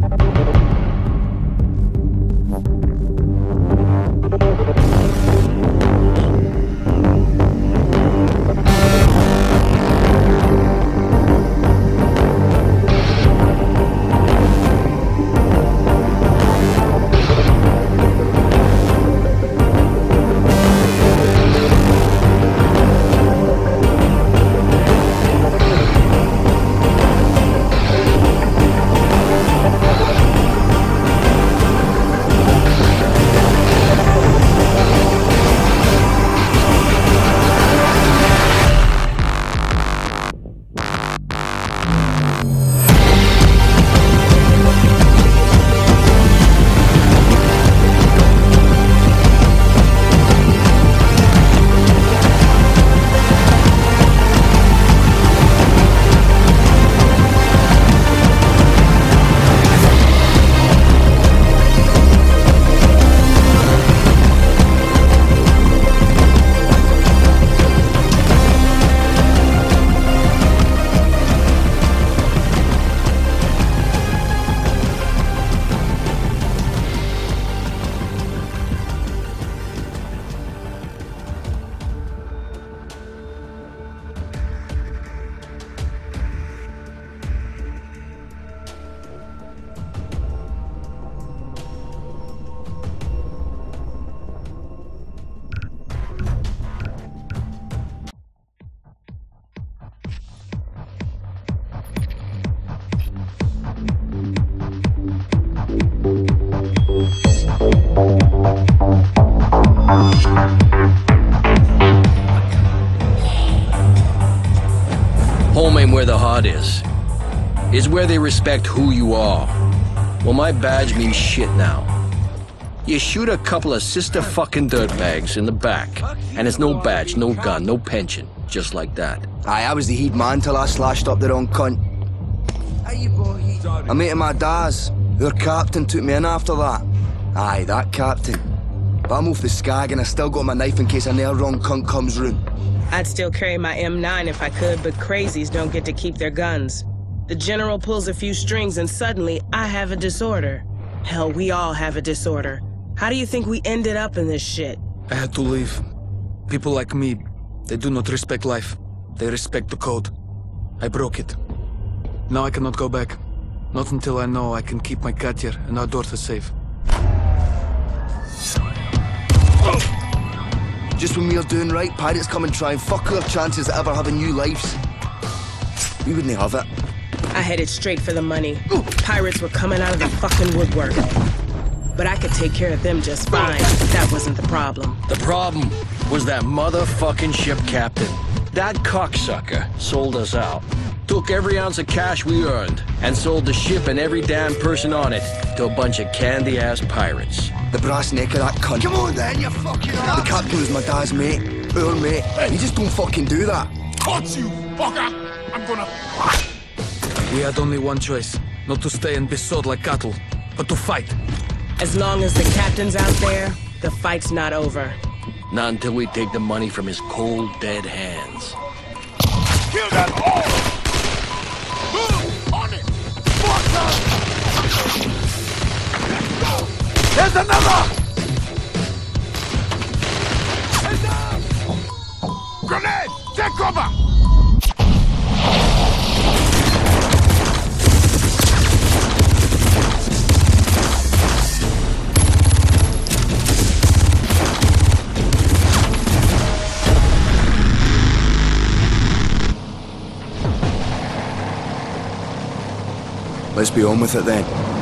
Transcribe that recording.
Bye. Squad is. Is where they respect who you are. Well, my badge means shit now. You shoot a couple of sister fucking dirtbags in the back, and it's no badge, no gun, no pension, just like that. Aye, I was the head man till I slashed up the wrong cunt. Hey boy. I mate of my dad's. Their captain took me in after that. Aye, that captain. But I'm off the skag and I still got my knife in case another wrong cunt comes round. I'd still carry my M9 if I could, but crazies don't get to keep their guns. The general pulls a few strings and suddenly I have a disorder. Hell, we all have a disorder. How do you think we ended up in this shit? I had to leave. People like me, they do not respect life. They respect the code. I broke it. Now I cannot go back. Not until I know I can keep my Katya and our daughter safe. Just when we are doing right, pirates come and try and fuck our chances of ever having new lives. We wouldn't have it. I headed straight for the money. Pirates were coming out of the fucking woodwork. But I could take care of them just fine. That wasn't the problem. The problem was that motherfucking ship captain. That cocksucker sold us out. Took every ounce of cash we earned and sold the ship and every damn person on it to a bunch of candy-ass pirates. The brass neck of that cunt. Come on then, you fucking The captain was my dad's mate, our mate. You just don't fucking do that. Caught you, fucker! I'm gonna... We had only one choice. Not to stay and be sold like cattle, but to fight. As long as the captain's out there, the fight's not over. Not until we take the money from his cold, dead hands. Kill them all! Another! Heads up! Grenade! Take cover! Let's be on with it then.